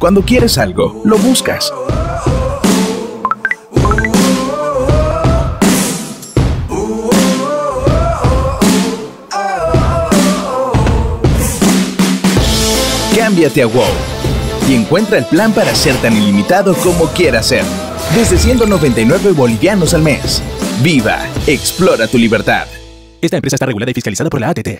Cuando quieres algo, lo buscas. Cámbiate a WOW y encuentra el plan para ser tan ilimitado como quieras ser. Desde 199 bolivianos al mes. Viva, explora tu libertad. Esta empresa está regulada y fiscalizada por la ATT.